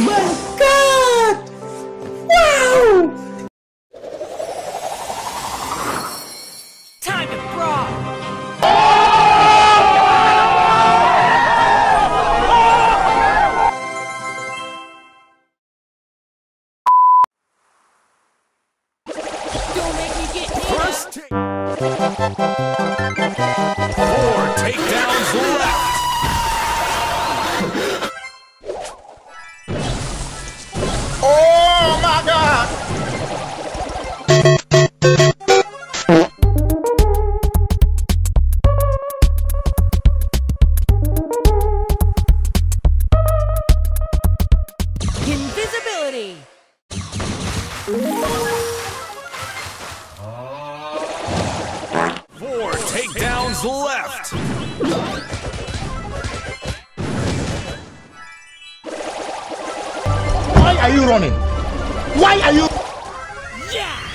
my god! Wow! Time to brawl! Don't make me get First take. Four takedowns left. Takedowns left. Why are you running? Why are you? Yeah!